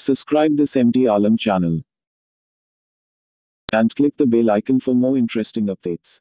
Subscribe this MT Alam channel and click the bell icon for more interesting updates.